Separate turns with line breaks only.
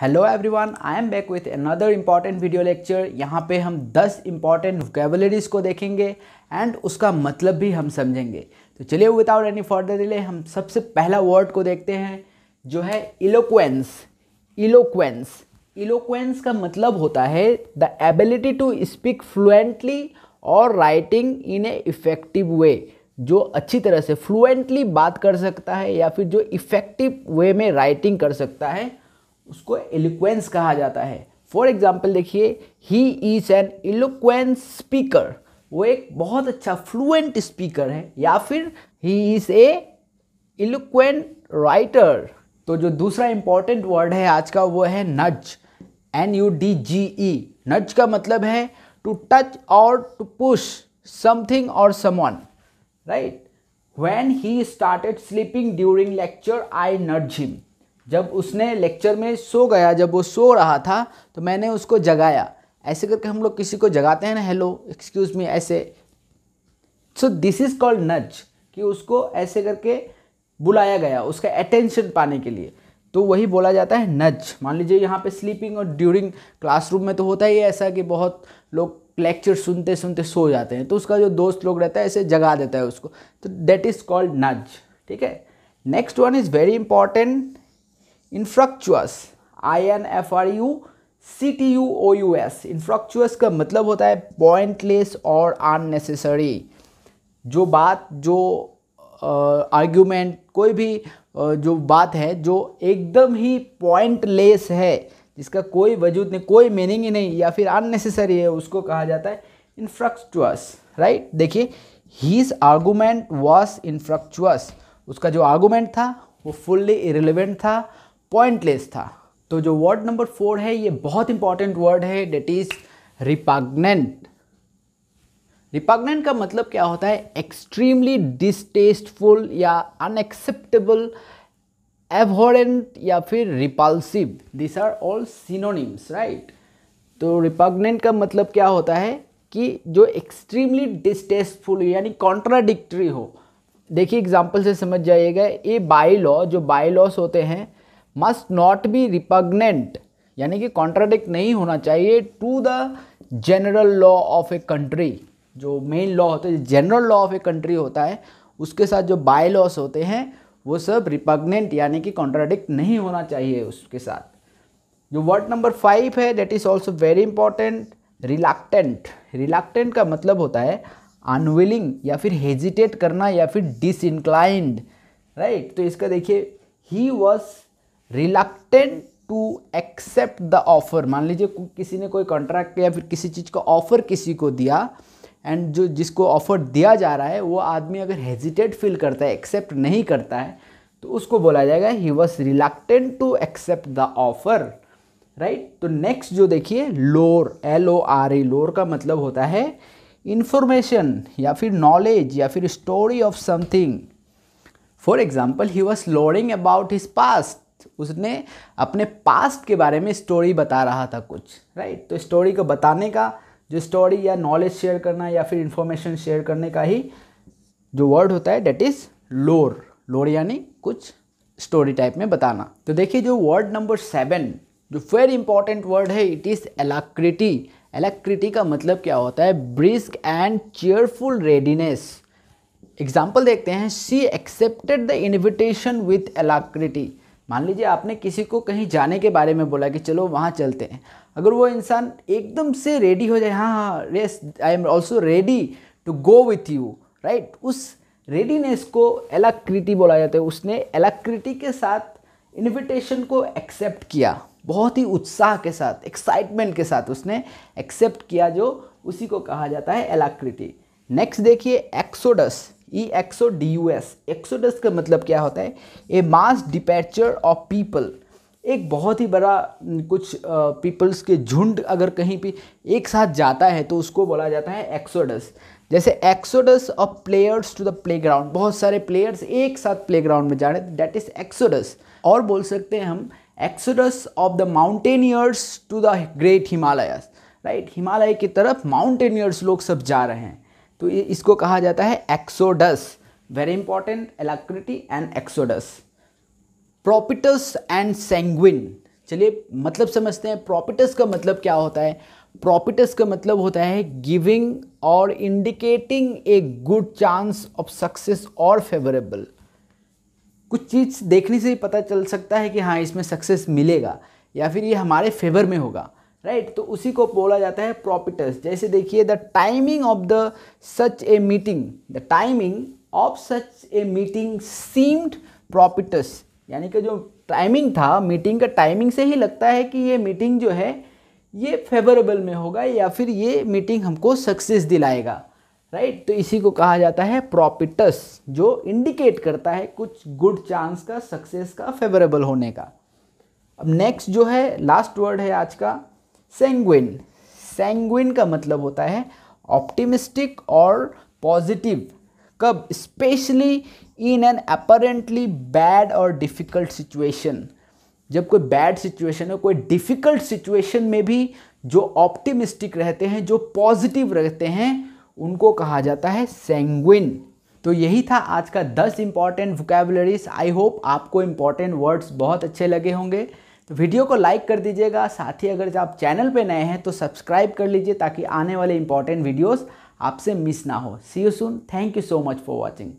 Hello everyone I am back with another important video lecture यहाँ पे हम 10 important vocabularies को देखेंगे एंड उसका मतलब भी हम समझेंगे। तो चलिए विदाउट एनी फर्दर डिले हम सबसे पहला वर्ड को देखते हैं, जो है इलोक्वेंस इलोक्वेंस इलोक्वेंस का मतलब होता है the ability to speak fluently और writing in a effective way जो अच्छी तरह से फ्लुएंटली बात कर सकता है या फिर जो इफ़ेक्टिव वे में राइटिंग कर सकता है। उसको एलिक्वेंस कहा जाता है। फॉर एग्ज़ाम्पल देखिए he is an eloquence speaker वो एक बहुत अच्छा फ्लुएंट स्पीकर है, या फिर he is a eloquent writer तो जो दूसरा इंपॉर्टेंट वर्ड है आज का, वो है nudge N U D G E nudge का मतलब है टू टच और टू पुश समथिंग और someone right when he started sleeping during lecture I nudge him जब उसने लेक्चर में सो गया, जब वो सो रहा था तो मैंने उसको जगाया। ऐसे करके हम लोग किसी को जगाते हैं ना, हेलो एक्सक्यूज़ मी ऐसे। सो दिस इज़ कॉल्ड नज कि उसको ऐसे करके बुलाया गया, उसका अटेंशन पाने के लिए। तो वही बोला जाता है नज मान लीजिए यहाँ पे स्लीपिंग और ड्यूरिंग क्लासरूम में तो होता ही ऐसा कि बहुत लोग लेक्चर सुनते सुनते सो जाते हैं। तो उसका जो दोस्त लोग रहता है, ऐसे जगा देता है उसको। तो दैट इज़ कॉल्ड नज ठीक है? Next one is very important infructuous I N F R U C T U O U S infructuous का मतलब होता है पॉइंटलेस और अननेसेसरी जो बात जो आर्ग्यूमेंट कोई भी uh, जो बात है जो एकदम ही पॉइंटलेस है जिसका कोई वजूद नहीं कोई मीनिंग ही नहीं या फिर अननेसेसरी है उसको कहा जाता है इनफ्रक्चुअस राइट देखिए हीज आर्गूमेंट वॉस इन्फ्रक्चुअस उसका जो आर्गूमेंट था वो फुल्ली इरेलीवेंट था पॉइंटलेस था। तो जो वर्ड नंबर फोर है, ये बहुत इंपॉर्टेंट वर्ड है डेट इज़ रिपागनेंट रिपागनेंट का मतलब क्या होता है? एक्सट्रीमली डिसटेस्टफुल या अनएक्सेप्टेबल एवहोरेंट या फिर repulsive this are all synonyms right तो रिपागनेंट का मतलब क्या होता है? कि जो एक्सट्रीमली डिस्टेस्टफुल यानी कॉन्ट्राडिक्टरी हो। देखिए एग्ज़ाम्पल से समझ जाइएगा, ये बाई लॉ जो बाई लॉस होते हैं मस्ट नॉट बी रिपग्नेंट यानी कि कॉन्ट्राडिक्ट नहीं होना चाहिए to the general law of a country जो मेन लॉ होता है general law of a country होता है, उसके साथ जो बाय लॉस होते हैं, वो सब रिपग्नेंट यानी कि कॉन्ट्राडिक्ट नहीं होना चाहिए उसके साथ. जो वर्ड नंबर फाइव है that is also very important reluctant reluctant का मतलब होता है अनविलिंग या फिर हेजिटेट करना, या फिर डिसइंक्लाइंड राइट right? तो इसका देखिए he was reluctant to accept the offer मान लीजिए किसी ने कोई कॉन्ट्रैक्ट या फिर किसी चीज़ का ऑफ़र किसी को दिया एंड जो जिसको ऑफ़र दिया जा रहा है, वो आदमी अगर हेजिटेट फील करता है एक्सेप्ट नहीं करता है तो उसको बोला जाएगा he was reluctant to accept the offer right तो नेक्स्ट जो देखिए लोर एल ओ आर ई लोर का मतलब होता है इंफॉर्मेशन या फिर नॉलेज या फिर story of something for example he was loring about his past उसने अपने पास्ट के बारे में स्टोरी बता रहा था कुछ राइट तो स्टोरी को बताने का, जो स्टोरी या नॉलेज शेयर करना या फिर इंफॉर्मेशन शेयर करने का ही जो वर्ड होता है डेट इज़ लोर लोर यानी कुछ स्टोरी टाइप में बताना। तो देखिए जो वर्ड नंबर सेवन जो वेरी इंपॉर्टेंट वर्ड है इट इज़ एलाक्रिटी एलाक्रिटी का मतलब क्या होता है? Brisk and cheerful readiness example देखते हैं she accepted the invitation with alacrity मान लीजिए आपने किसी को कहीं जाने के बारे में बोला कि चलो वहाँ चलते हैं। अगर वो इंसान एकदम से रेडी हो जाए हाँ हाँ yes I am also ready to go with you right उस रेडीनेस को एलाक्रिटी बोला जाता है। उसने एलाक्रिटी के साथ इनविटेशन को एक्सेप्ट किया। बहुत ही उत्साह के साथ एक्साइटमेंट के साथ उसने एक्सेप्ट किया, जो उसी को कहा जाता है एलाक्रिटी नेक्स्ट देखिए exodus E X O D U S exodus का मतलब क्या होता है? ए मास डिपैचर ऑफ़ पीपल एक बहुत ही बड़ा कुछ पीपल्स के झुंड अगर कहीं पे एक साथ जाता है तो उसको बोला जाता है एक्सोडस जैसे exodus of players to the playground बहुत सारे प्लेयर्स एक साथ प्लेग्राउंड में जा रहे दैट इज़ एक्सोडस और बोल सकते हैं हम exodus of the mountaineers to the great Himalayas right Himalaya की तरफ़ माउंटेनियर्स लोग सब जा रहे हैं. तो ये इसको कहा जाता है exodus. Very important alacrity and exodus propitious and sanguine चलिए मतलब समझते हैं प्रॉपिटस का मतलब क्या होता है? प्रॉपिटस का मतलब होता है गिविंग और indicating a good chance of success और फेवरेबल कुछ चीज़ देखने से ही पता चल सकता है कि हाँ इसमें सक्सेस मिलेगा या फिर ये हमारे फेवर में होगा। Right right? तो उसी को बोला जाता है प्रॉपिटस जैसे देखिए the timing of the such a meeting the timing of such a meeting seemed propitious यानी कि जो टाइमिंग था मीटिंग का टाइमिंग से ही लगता है कि ये मीटिंग जो है, ये फेवरेबल में होगा या फिर ये मीटिंग हमको सक्सेस दिलाएगा। Right right? तो इसी को कहा जाता है प्रॉपिटस जो इंडिकेट करता है कुछ गुड चांस का सक्सेस का फेवरेबल होने का। अब नेक्स्ट जो है लास्ट वर्ड है आज का। सेंगुइन सेंगुइन का मतलब होता है ऑप्टिमिस्टिक और पॉजिटिव कब? Especially in an apparently bad और डिफ़िकल्ट सिचुएशन जब कोई बैड सिचुएशन है, कोई डिफ़िकल्ट सिचुएशन में भी जो ऑप्टिमिस्टिक रहते हैं, जो पॉजिटिव रहते हैं, उनको कहा जाता है सेंगुइन तो यही था आज का दस इंपॉर्टेंट वोकेबलरीज आई होप आपको इंपॉर्टेंट वर्ड्स बहुत अच्छे लगे होंगे। तो वीडियो को लाइक कर दीजिएगा, साथ ही अगर आप चैनल पे नए हैं तो सब्सक्राइब कर लीजिए ताकि आने वाले इंपॉर्टेंट वीडियोस आपसे मिस ना हो। See you soon thank you so much for watching